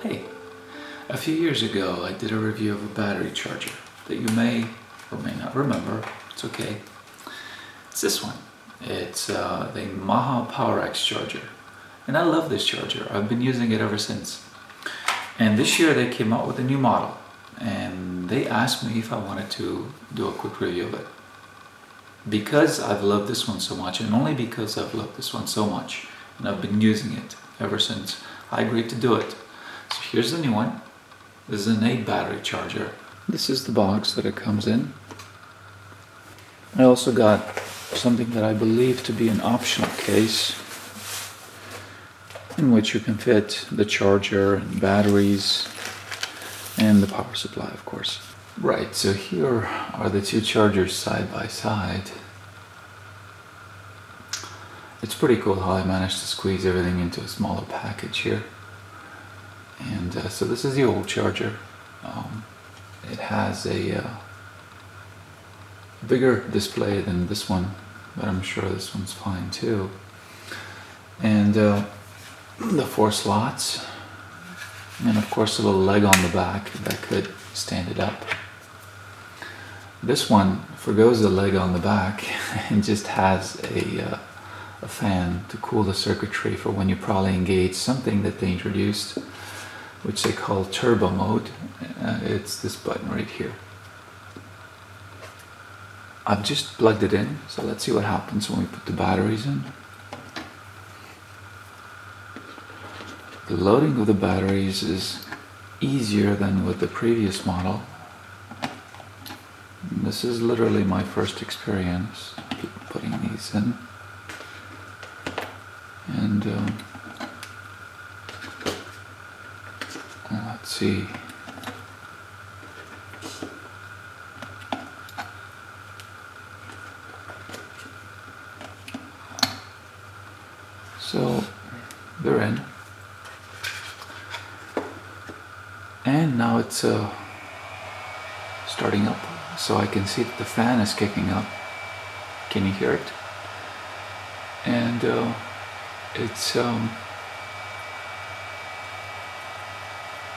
Hey, a few years ago I did a review of a battery charger that you may or may not remember. It's okay. It's this one. It's uh, the Maha Powerex charger. And I love this charger. I've been using it ever since. And this year they came out with a new model. And they asked me if I wanted to do a quick review of it. Because I've loved this one so much, and only because I've loved this one so much, and I've been using it ever since I agreed to do it. Here's the new one. This is an 8 battery charger. This is the box that it comes in. I also got something that I believe to be an optional case in which you can fit the charger and batteries and the power supply of course. Right, so here are the two chargers side by side. It's pretty cool how I managed to squeeze everything into a smaller package here. And uh, so this is the old charger. Um, it has a uh, bigger display than this one, but I'm sure this one's fine too. And uh, the four slots, and of course a little leg on the back that could stand it up. This one forgoes the leg on the back and just has a, uh, a fan to cool the circuitry for when you probably engage something that they introduced which they call turbo mode. Uh, it's this button right here. I've just plugged it in, so let's see what happens when we put the batteries in. The loading of the batteries is easier than with the previous model. This is literally my first experience putting these in. And um, let's see. So they're in. And now it's uh, starting up. So I can see that the fan is kicking up. Can you hear it? And uh, it's um,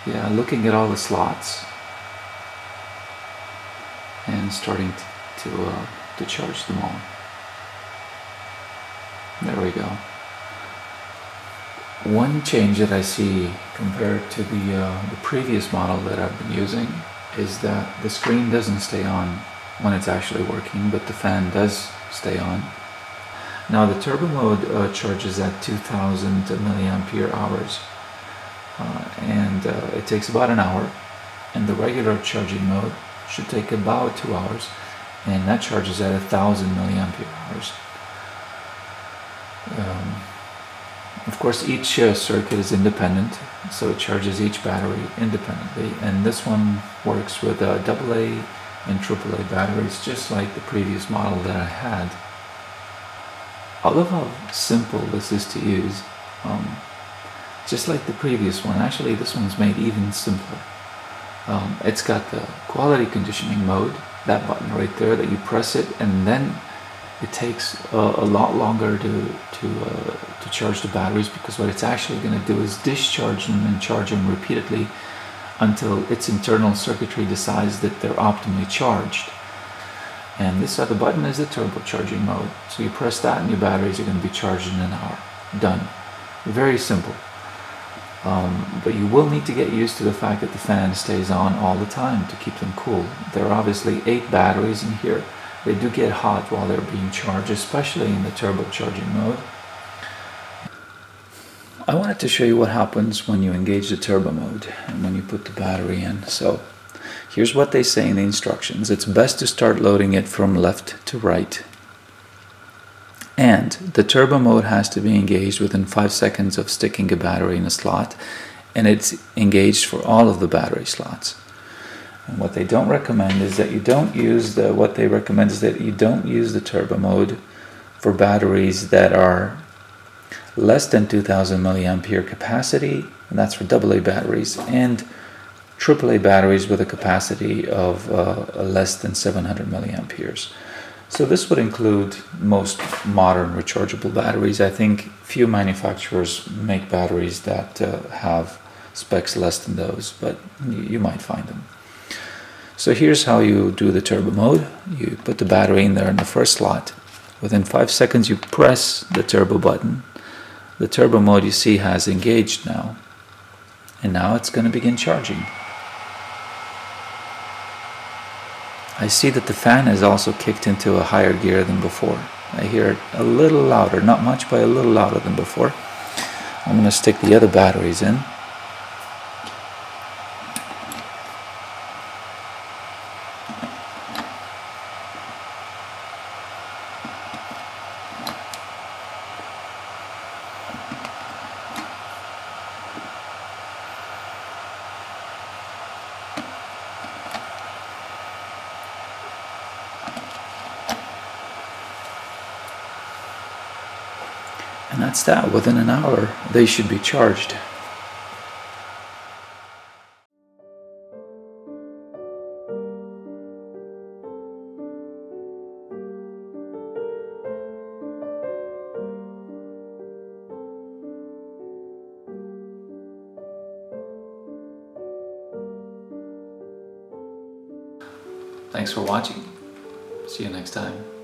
yeah, looking at all the slots and starting to to, uh, to charge them all. There we go. One change that I see compared to the, uh, the previous model that I've been using is that the screen doesn't stay on when it's actually working, but the fan does stay on. Now the turbo mode uh, charges at 2000 milliampere hours uh, and uh, it takes about an hour and the regular charging mode should take about two hours and that charges at a thousand milliampere hours. Um, of course, each uh, circuit is independent, so it charges each battery independently. And this one works with uh, AA and AAA batteries, just like the previous model that I had. I love how simple this is to use. Um, just like the previous one. Actually, this one's made even simpler. Um, it's got the quality conditioning mode, that button right there that you press it and then it takes a lot longer to to uh, to charge the batteries because what it's actually going to do is discharge them and charge them repeatedly until its internal circuitry decides that they're optimally charged. And this other button is the turbocharging mode. So you press that and your batteries are going to be charged in an hour. Done. Very simple. Um, but you will need to get used to the fact that the fan stays on all the time to keep them cool. There are obviously eight batteries in here. They do get hot while they're being charged, especially in the turbocharging mode. I wanted to show you what happens when you engage the turbo mode and when you put the battery in. So here's what they say in the instructions. It's best to start loading it from left to right. And the turbo mode has to be engaged within 5 seconds of sticking a battery in a slot and it's engaged for all of the battery slots. And what they don't recommend is that you don't use the, what they recommend is that you don't use the turbo mode for batteries that are less than 2000 milliampere capacity, and that's for AA batteries, and AAA batteries with a capacity of uh, less than 700 milliamperes. So this would include most modern rechargeable batteries. I think few manufacturers make batteries that uh, have specs less than those, but you, you might find them. So here's how you do the turbo mode. You put the battery in there in the first slot. Within five seconds you press the turbo button. The turbo mode you see has engaged now. And now it's going to begin charging. I see that the fan is also kicked into a higher gear than before. I hear it a little louder, not much, but a little louder than before. I'm going to stick the other batteries in. And that's that. Within an hour, they should be charged. Thanks for watching. See you next time.